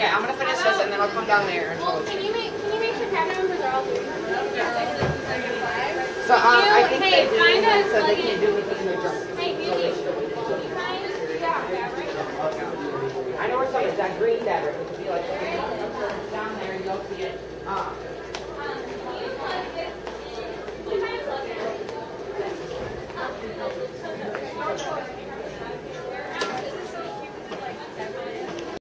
Okay, I'm gonna finish this and then I'll come down there. Well, can you make can you make sure cabinet members are all three? So um, I think Hey, they find it us so they can't do it in the drunk. Hey, Beauty, yeah. I know where some is that green fabric. It could be like down there, and you'll see it. Uh, um,